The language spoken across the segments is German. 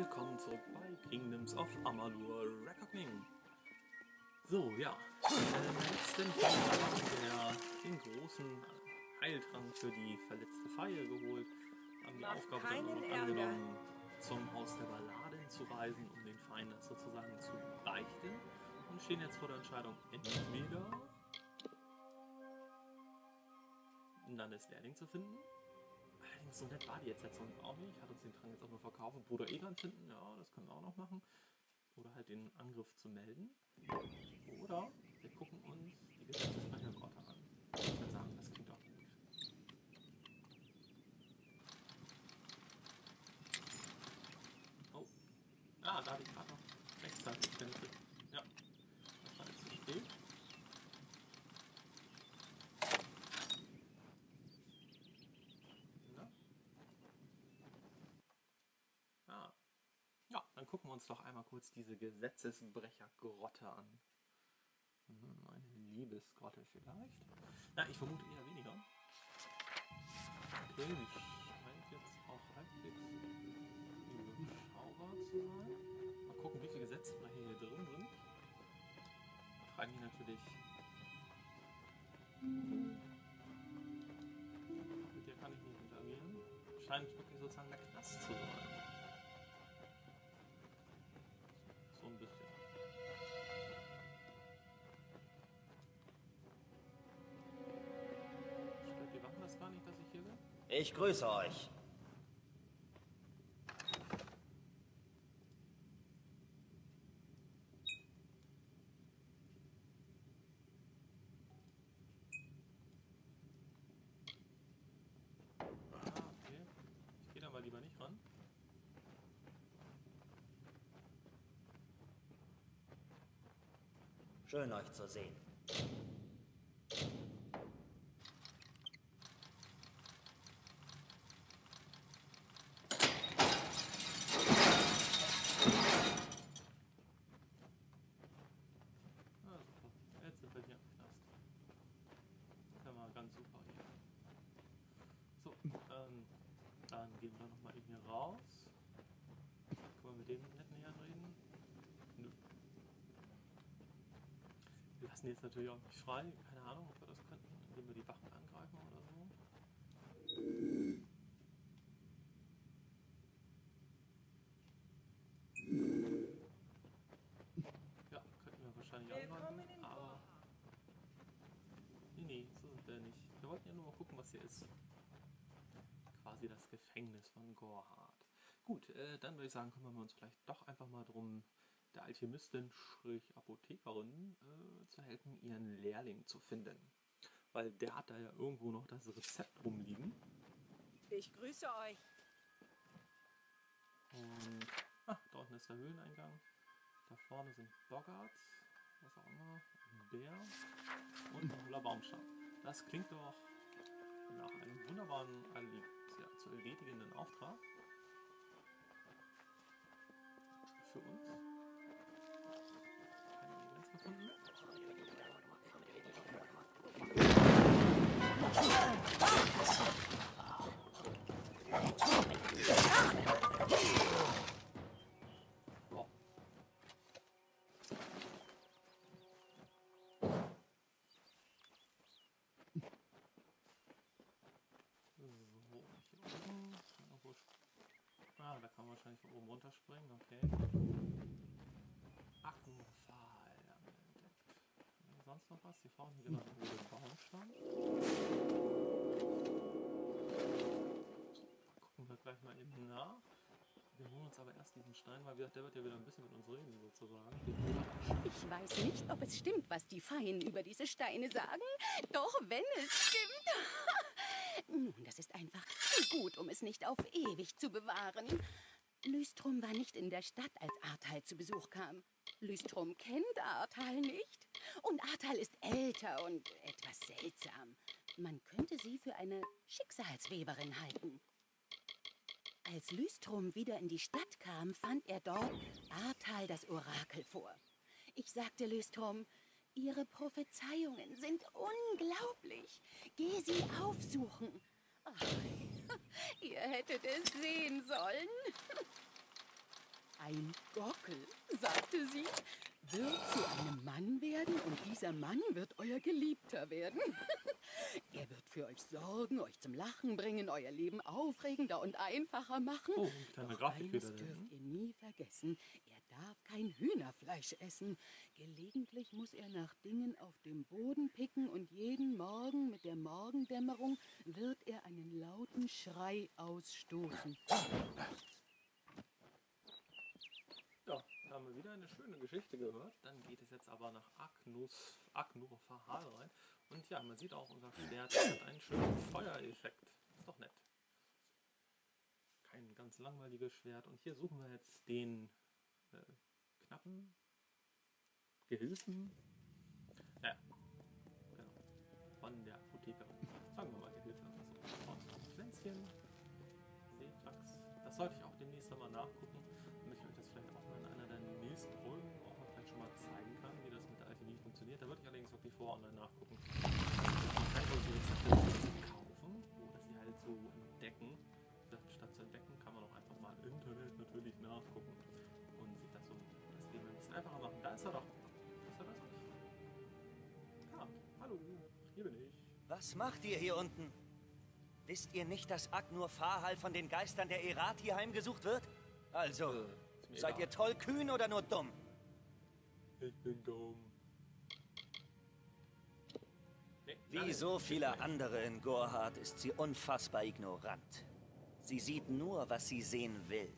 Willkommen zurück bei Kingdoms of Amalur Reckoning. So, ja. Im letzten Fall haben wir den großen Heiltrank für die verletzte Feier geholt. Haben die Aufgabe dann auch noch angenommen, zum Haus der Balladen zu reisen, um den Feind das sozusagen zu beichten. Und stehen jetzt vor der Entscheidung, entweder ein Landeslehrling zu finden. Allerdings so nett war die jetzt, sonst auch nicht. Hat uns den Trank jetzt auch nur verkauft. und Bruder Egan finden, ja, das können wir auch noch machen. Oder halt den Angriff zu melden. Oder wir gucken uns die Gesetzesbrechergrotte an. Ich würde sagen, das klingt auch gut. Oh. Ah, da habe ich gerade noch rechtzeitig gekämpft. Ja. Das war jetzt zu spät. Na? Ah. Ja, dann gucken wir uns doch einmal kurz diese Gesetzesbrechergrotte an. Hm, Eine Liebesgrotte vielleicht. Na, ich vermute eher weniger. Okay, die scheint jetzt auch halbwegs überschaubar zu sein. Mal gucken, wie viele Gesetzesbrecher hier drin sind. Fragen die natürlich. Mit dir kann ich nicht interagieren. Scheint wirklich sozusagen der Knast zu sein. Ich grüße euch. Schön euch zu sehen. Ah, super. Jetzt sind wir hier im Knast. Das ist ja mal ganz super hier. So, ähm, dann gehen wir nochmal eben hier raus. Können wir mit dem netten Herrn reden? Nö. Wir lassen die jetzt natürlich auch nicht frei. Keine Ahnung, ob wir das könnten, indem wir die Wachen angreifen oder so. Ja, könnten wir wahrscheinlich auch machen, aber... Nee, nee, so sind wir nicht. Wir wollten ja nur mal gucken, was hier ist. Quasi das Gefängnis von Gorhard. Gut, äh, dann würde ich sagen, kümmern wir uns vielleicht doch einfach mal drum, der Alchemistin, Strich Apothekerin, äh, zu helfen, ihren Lehrling zu finden. Weil der hat da ja irgendwo noch das Rezept rumliegen. Ich grüße euch. Und ah, da unten ist der Höhleneingang. Da vorne sind Boggarts, was auch immer, ein Bär und ein hohler Baumstamm. Das klingt doch nach einem wunderbaren, ja, zu erledigenden Auftrag für uns. Ah, da kann man wahrscheinlich von oben runterspringen, okay. Noch was? Hier vorne genau der rote Baumstamm. Gucken wir gleich mal eben nach. Wir holen uns aber erst diesen Stein, weil wir, der wird ja wieder ein bisschen mit uns reden sozusagen. Ich weiß nicht, ob es stimmt, was die Feien über diese Steine sagen. Doch wenn es stimmt. Nun, das ist einfach zu gut, um es nicht auf ewig zu bewahren. Lystrum war nicht in der Stadt, als Artal zu Besuch kam. Lystrum kennt Artal nicht. Und Artal ist älter und etwas seltsam. Man könnte sie für eine Schicksalsweberin halten. Als Lystrum wieder in die Stadt kam, fand er dort Artal das Orakel vor. Ich sagte Lystrum, Ihre Prophezeiungen sind unglaublich. Geh sie aufsuchen. Ach, ihr hättet es sehen sollen. Ein Gockel, sagte sie, wird zu einem Mann werden und dieser Mann wird euer Geliebter werden. er wird für euch sorgen, euch zum Lachen bringen, euer Leben aufregender und einfacher machen. Oh, Doch Grafik eines wieder, dürft ne? ihr nie vergessen, er darf kein Hühnerfleisch essen. Gelegentlich muss er nach Dingen auf dem Boden picken und jeden Morgen mit der Morgendämmerung wird er einen lauten Schrei ausstoßen. Ja, da haben wir wieder eine schöne Geschichte gehört. Dann geht es jetzt aber nach Agnus, Agnur Fahal rein. Und ja, man sieht auch, unser Schwert hat einen schönen Feuereffekt. Ist doch nett. Kein ganz langweiliges Schwert. Und hier suchen wir jetzt den äh, knappen Gehilfen. Ja, genau. Von der Apothekerin. Sagen wir mal Gehilfe. Also Pflänzchen. Wirklich vor online nachgucken. Man kann wohl die Rezepte kaufen oder sie halt so entdecken. Wie Statt zu entdecken kann man auch einfach mal im Internet natürlich nachgucken und sich das so das Leben ein bisschen einfacher machen. Da ist er doch. Ist er das? Ja, hallo, hier bin ich. Was macht ihr hier unten? Wisst ihr nicht, dass Agnur Fahal von den Geistern der Erati heimgesucht wird? Also, Äh, seid egal. ihr toll kühn oder nur dumm? Ich bin dumm. Wie so viele andere in Gorhard ist sie unfassbar ignorant. Sie sieht nur, was sie sehen will.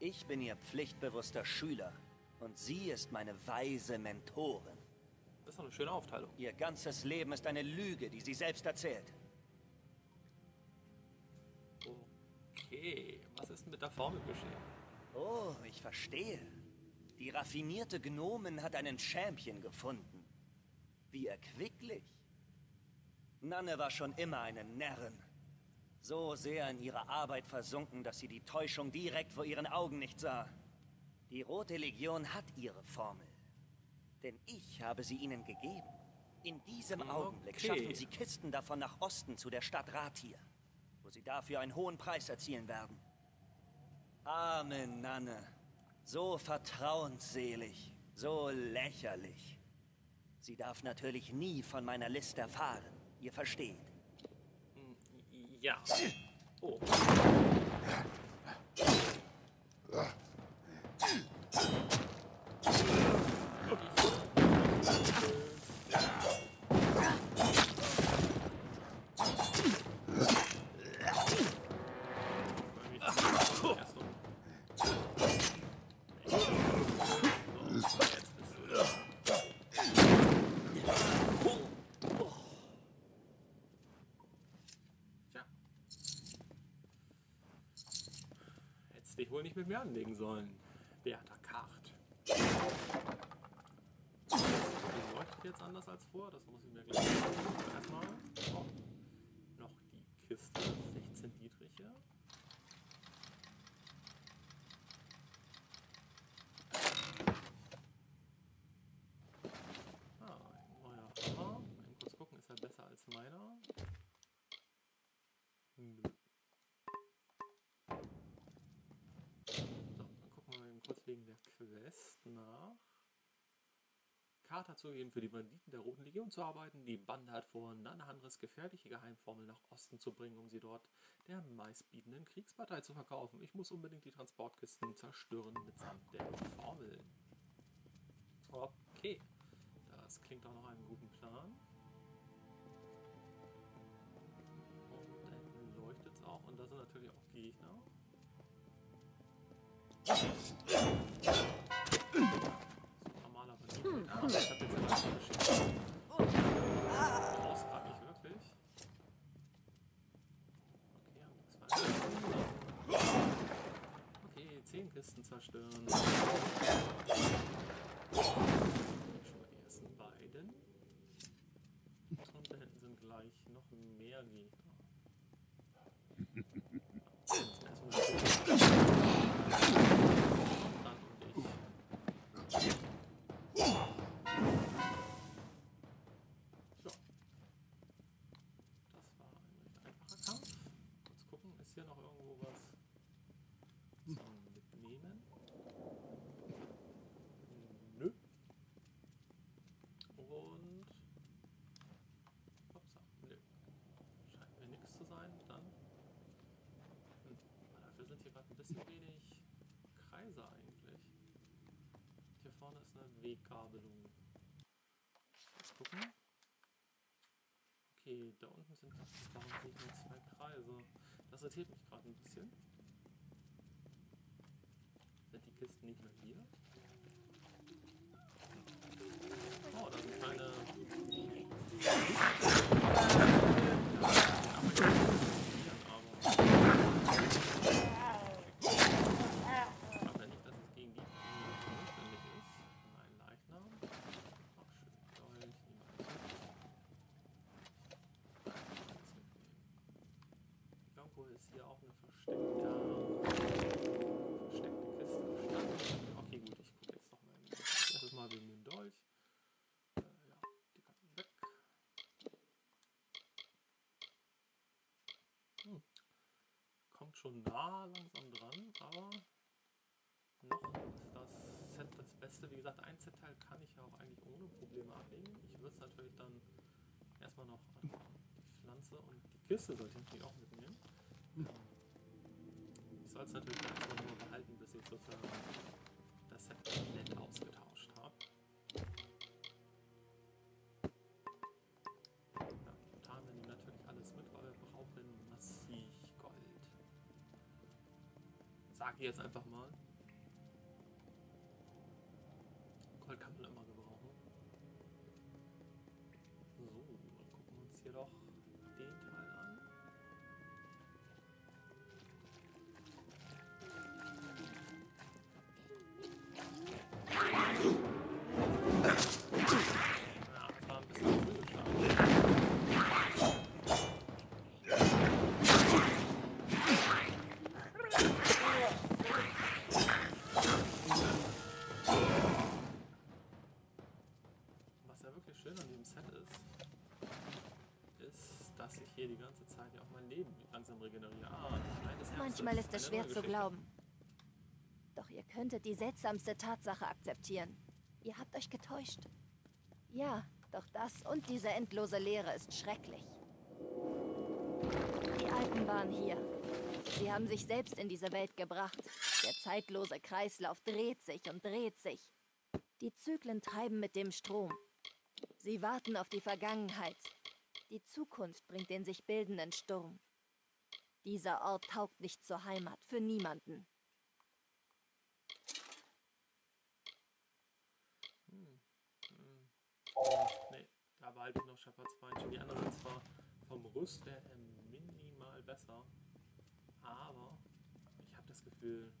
Ich bin ihr pflichtbewusster Schüler und sie ist meine weise Mentorin. Das ist doch eine schöne Aufteilung. Ihr ganzes Leben ist eine Lüge, die sie selbst erzählt. Okay, was ist mit der Formel geschehen? Oh, ich verstehe. Die raffinierte Gnomen hat einen Champion gefunden. Wie erquicklich. Nanne war schon immer eine Närrin. So sehr in ihre Arbeit versunken, dass sie die Täuschung direkt vor ihren Augen nicht sah. Die Rote Legion hat ihre Formel. Denn ich habe sie ihnen gegeben. In diesem Augenblick Okay. schaffen sie Kisten davon nach Osten zu der Stadt Ratir, wo sie dafür einen hohen Preis erzielen werden. Arme Nanne. So vertrauensselig, so lächerlich. Sie darf natürlich nie von meiner List erfahren. Ihr versteht. Ja. Oh. Erst um. So, jetzt bist du da. Tja. Hättest dich wohl nicht mit mir anlegen sollen, Beata Kart. Die leuchtet jetzt anders als vor, das muss ich mir gleich. Erstmal noch die Kiste, 16 Dietriche. Ah, ein neuer Hammer. Mal eben kurz gucken, ist er besser als meiner? Nö. So, dann gucken wir mal eben kurz wegen der Quest nach. Karte hat zugegeben, für die Banditen der Roten Legion zu arbeiten. Die Bande hat vor, Nanahandres gefährliche Geheimformel nach Osten zu bringen, um sie dort der meistbietenden Kriegspartei zu verkaufen. Ich muss unbedingt die Transportkisten zerstören mitsamt der Formel. Okay, das klingt auch nach einem guten Plan. Und da hinten leuchtet es auch und da sind natürlich auch Gegner. So sowas zum Mitnehmen? Nö. Und. Ups, nö. Scheint mir nichts zu sein. Dann. Hm. Dafür sind hier gerade ein bisschen wenig Kreise eigentlich. Hier vorne ist eine Weggabelung. Gucken. Okay, da unten sind tatsächlich nur zwei Kreise. Das irritiert mich gerade ein bisschen. Sind die Kisten nicht mehr hier? Oh, da sind kleine. Ist hier auch eine versteckte, versteckte Kiste gestanden. Okay, gut, ich gucke jetzt noch mal. in- Erstes Mal wegen dem Dolch. Äh, ja, die kann weg. Hm. Kommt schon nah langsam dran, aber noch ist das Set das Beste. Wie gesagt, ein Set-Teil kann ich ja auch eigentlich ohne Probleme ablegen. Ich würde es natürlich dann erstmal noch an die Pflanze und die Kiste sollte ich natürlich auch mitnehmen. Ich soll es natürlich erstmal nur behalten, bis ich sozusagen das Set komplett ausgetauscht habe. Ja, momentan nehmen die natürlich alles mit, weil wir brauchen massig Gold. Sag ich jetzt einfach mal. Schön an diesem Set ist, ist, dass ich hier die ganze Zeit ja auch mein Leben langsam regeneriere. Ah. Manchmal ist es schwer zu glauben. Doch ihr könntet die seltsamste Tatsache akzeptieren. Ihr habt euch getäuscht. Ja, doch das und diese endlose Leere ist schrecklich. Die Alten waren hier. Sie haben sich selbst in diese Welt gebracht. Der zeitlose Kreislauf dreht sich und dreht sich. Die Zyklen treiben mit dem Strom. Sie warten auf die Vergangenheit. Die Zukunft bringt den sich bildenden Sturm. Dieser Ort taugt nicht zur Heimat, für niemanden. Nee, da behalte ich noch Shepard's Beinchen. Die anderen sind zwar vom Rüst her äh, minimal besser, aber ich habe das Gefühl,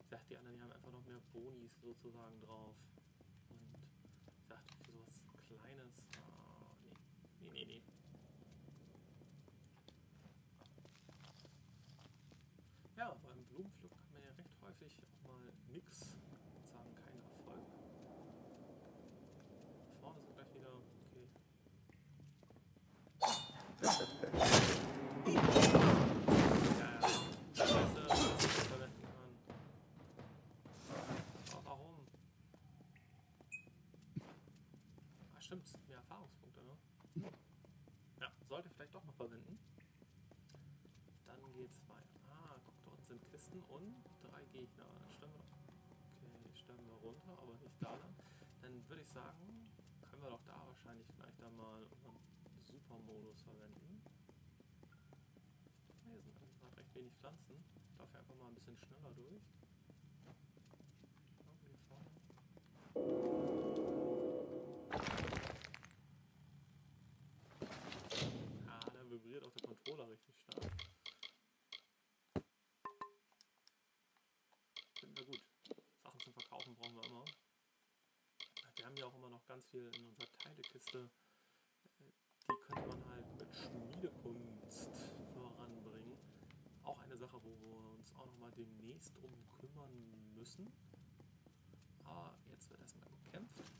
ich sag, die anderen die haben einfach noch mehr Bonis sozusagen drauf. Und ich sag, für sowas Kleines, ah, nee, nee, nee, nee. Ja, beim Blumenpflück hat man ja recht häufig auch mal nix, sozusagen keinen Erfolg. Vorne sind gleich wieder, okay. Stimmt, es sind mehr Erfahrungspunkte, ne? Ja, sollte vielleicht doch mal verwenden. Dann geht's weiter. Ah, guck, unten sind Kisten und drei Gegner. Dann stellen wir Okay, stellen wir runter, aber nicht da lang. Dann würde ich sagen, können wir doch da wahrscheinlich gleich dann mal unseren Supermodus verwenden. Hier sind gerade recht wenig Pflanzen. Ich laufe einfach mal ein bisschen schneller durch. Ja, Controller richtig stark. Finden wir gut. Sachen zum Verkaufen brauchen wir immer. Wir haben ja auch immer noch ganz viel in unserer Teilekiste. Äh, Die könnte man halt mit Schmiedekunst voranbringen. Auch eine Sache, wo wir uns auch noch mal demnächst drum kümmern müssen. Aber jetzt wird erstmal gekämpft.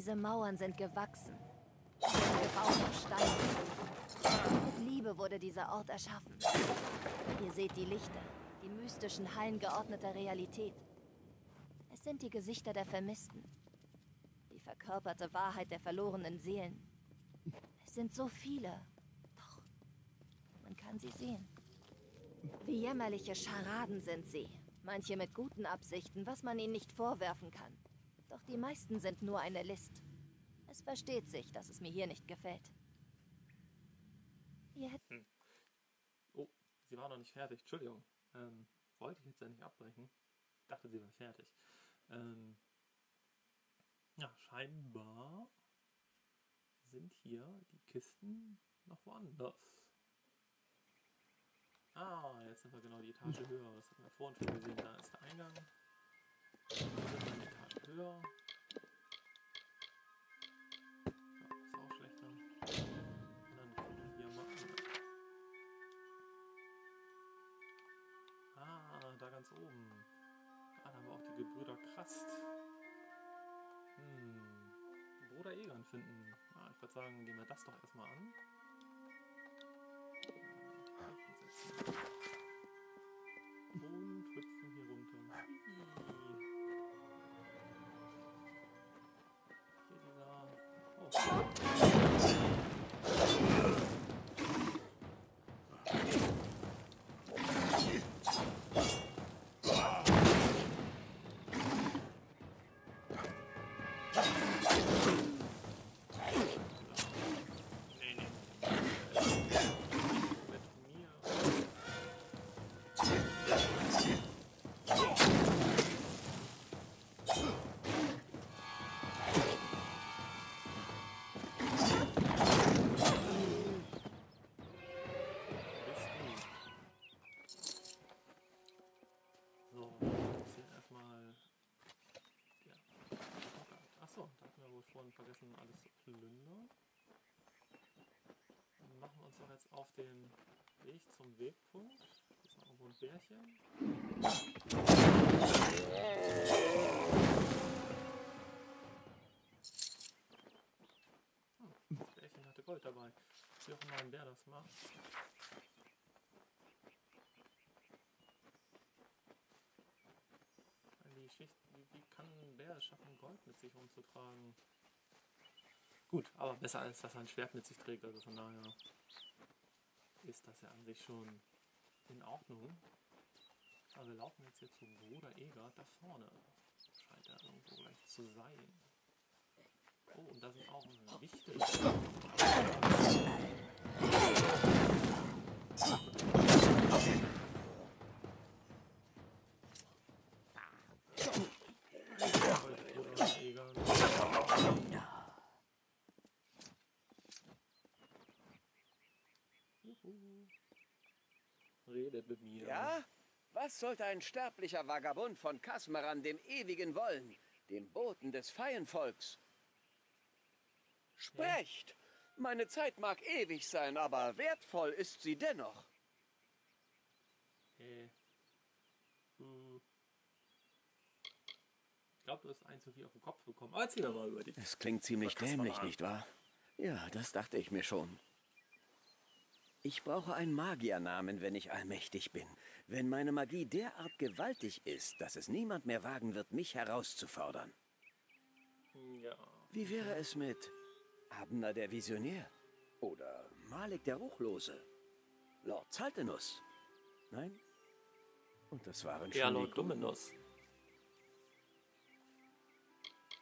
Diese Mauern sind gewachsen. Gebaut. Mit Liebe wurde dieser Ort erschaffen. Ihr seht die Lichter, die mystischen Hallen geordneter Realität. Es sind die Gesichter der Vermissten. Die verkörperte Wahrheit der verlorenen Seelen. Es sind so viele. Doch man kann sie sehen. Wie jämmerliche Scharaden sind sie. Manche mit guten Absichten, was man ihnen nicht vorwerfen kann. Doch die meisten sind nur eine List. Es versteht sich, dass es mir hier nicht gefällt. Ihr hättet Oh, sie war noch nicht fertig. Entschuldigung. Ähm, wollte ich jetzt ja nicht abbrechen. Dachte, sie war fertig. Ähm, ja, scheinbar sind hier die Kisten noch woanders. Ah, jetzt sind wir genau die Etage höher. Das hatten wir vorhin schon gesehen. Da ist der Eingang. Höher. Ist auch schlechter. Und dann gucken wir hier mal an. Ah, da ganz oben. Ah, da haben wir auch die Gebrüder Krast. Hm. Bruder Egan finden. Ah, ich würde sagen, gehen wir das doch erstmal an. Und hüpfen hier runter. Vorhin vergessen, alles zu plündern. Dann machen wir uns doch jetzt auf den Weg zum Wegpunkt. Hier ist noch irgendwo ein Bärchen. Hm, das Bärchen hatte Gold dabei. Wie auch immer ein Bär das macht. Wie, wie kann ein Bär es schaffen, Gold mit sich rumzutragen? Gut, aber besser als dass er ein Schwert mit sich trägt, also von daher ist das ja an sich schon in Ordnung. Aber wir laufen jetzt hier zum Bruder Eger, da vorne scheint er irgendwo gleich zu sein. Oh, und da sind auch Wichte. Redet mit mir. Ja? Was sollte ein sterblicher Vagabund von Kasmeran dem Ewigen wollen, dem Boten des Feienvolks? Sprecht! Meine Zeit mag ewig sein, aber wertvoll ist sie dennoch. Äh. Hm. Ich glaube, du hast ein zu viel auf den Kopf bekommen. Aber erzähl doch mal über dich. Es klingt ziemlich dämlich, nicht wahr? Ja, das dachte ich mir schon. Ich brauche einen Magiernamen, wenn ich allmächtig bin. Wenn meine Magie derart gewaltig ist, dass es niemand mehr wagen wird, mich herauszufordern. Ja. Wie wäre es mit Abner der Visionär? Oder Malik der Ruchlose? Lord Zaltenus? Nein? Und das waren Ja, schon die Lord. Dominus.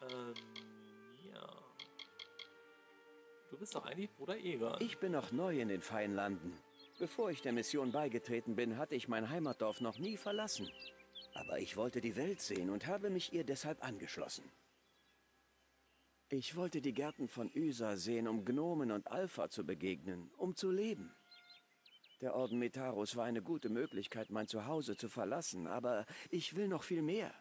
Ähm, ja. Du bist doch eigentlich Bruder Eger. Ich bin noch neu in den feinen Landen. Bevor ich der Mission beigetreten bin, hatte ich mein Heimatdorf noch nie verlassen. Aber ich wollte die Welt sehen und habe mich ihr deshalb angeschlossen. Ich wollte die Gärten von Üsa sehen, um Gnomen und Alpha zu begegnen, um zu leben. Der Orden Metaros war eine gute Möglichkeit, mein Zuhause zu verlassen, aber ich will noch viel mehr.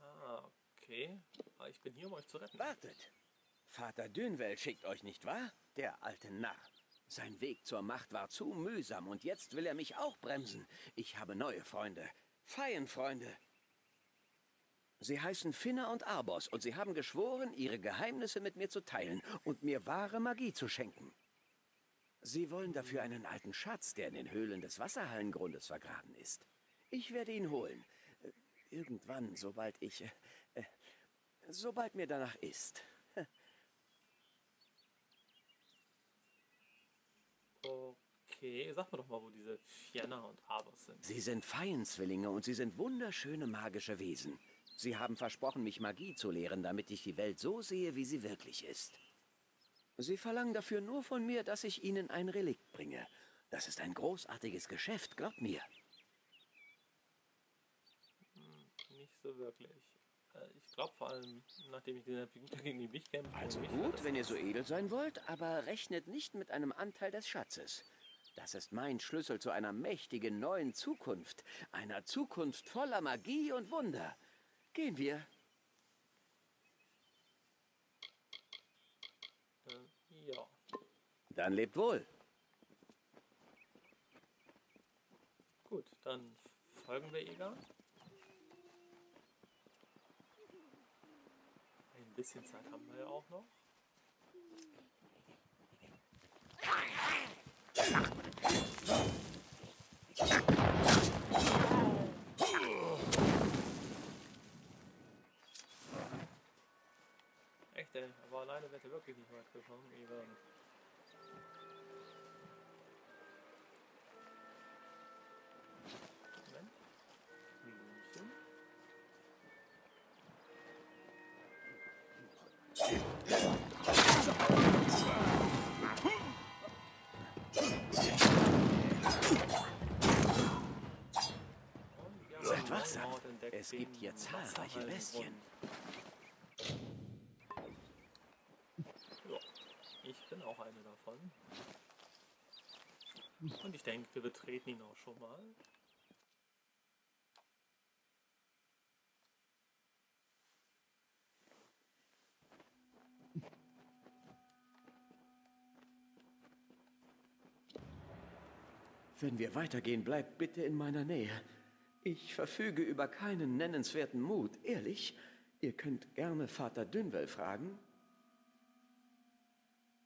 Ah, okay. Ich bin hier, um euch zu retten. Wartet! Vater Dünwell schickt euch nicht wahr? Der alte Narr. Sein Weg zur Macht war zu mühsam und jetzt will er mich auch bremsen. Ich habe neue Freunde. Feienfreunde. Sie heißen Finna und Arbos und sie haben geschworen, ihre Geheimnisse mit mir zu teilen und mir wahre Magie zu schenken. Sie wollen dafür einen alten Schatz, der in den Höhlen des Wasserhallengrundes vergraben ist. Ich werde ihn holen. Äh, Irgendwann, sobald ich... Sobald mir danach ist. Okay, sag mir doch mal, wo diese Fienna und Arbos sind. Sie sind Feienzwillinge und sie sind wunderschöne magische Wesen. Sie haben versprochen, mich Magie zu lehren, damit ich die Welt so sehe, wie sie wirklich ist. Sie verlangen dafür nur von mir, dass ich ihnen ein Relikt bringe. Das ist ein großartiges Geschäft, glaubt mir. Nicht so wirklich. Äh, Ich glaube vor allem, nachdem ich gesehen habe, wie gut er gegen die Licht kämpft. Also gut, wenn ihr so edel sein wollt, aber rechnet nicht mit einem Anteil des Schatzes. Das ist mein Schlüssel zu einer mächtigen neuen Zukunft. Einer Zukunft voller Magie und Wunder. Gehen wir. Äh, ja. Dann lebt wohl. Gut, dann folgen wir Eger. Ein bisschen Zeit haben wir ja auch noch. Echt ey, aber alleine wäre er wirklich nicht weit gekommen. Eger. Es gibt hier zahlreiche Bestien. Ja, ich bin auch eine davon. Und ich denke, wir betreten ihn auch schon mal. Wenn wir weitergehen, bleibt bitte in meiner Nähe. Ich verfüge über keinen nennenswerten Mut, ehrlich. Ihr könnt gerne Vater Dünwell fragen.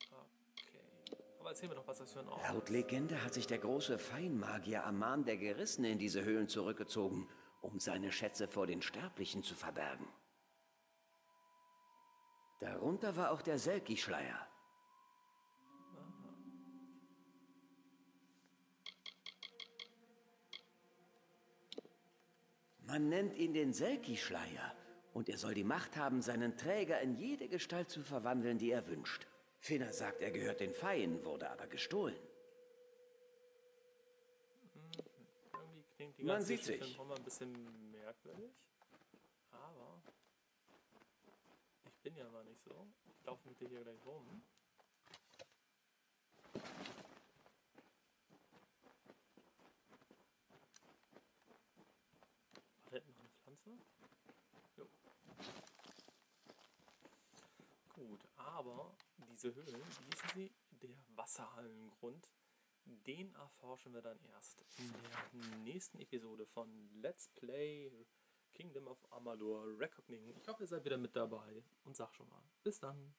Okay. Aber erzähl mir doch, was das für ein Ort Laut ist. Legende hat sich der große Feinmagier Aman der Gerissene in diese Höhlen zurückgezogen, um seine Schätze vor den Sterblichen zu verbergen. Darunter war auch der Selki-Schleier. Man nennt ihn den Selki-Schleier und er soll die Macht haben, seinen Träger in jede Gestalt zu verwandeln, die er wünscht. Finner sagt, er gehört den Feien, wurde aber gestohlen. Man sieht sich. mal ein bisschen merkwürdig. Aber ich bin ja mal nicht so. Ich laufe mit dir hier gleich rum. War da hinten noch eine Pflanze? Jo. Gut, aber diese Höhlen, wie hießen sie? Der Wasserhallengrund. Den erforschen wir dann erst in der nächsten Episode von Let's Play Kingdom of Amalur Reckoning. Ich hoffe, ihr seid wieder mit dabei und sag schon mal, bis dann.